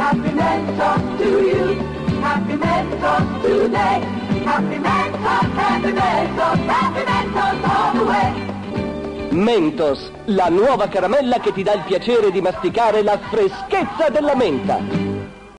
Happy Mentos to you. Happy Mentos today. Happy Mentos, Happy Mentos, Happy Mentos all the way. Mentos, la nuova caramella che ti dà il piacere di masticare la freschezza della menta.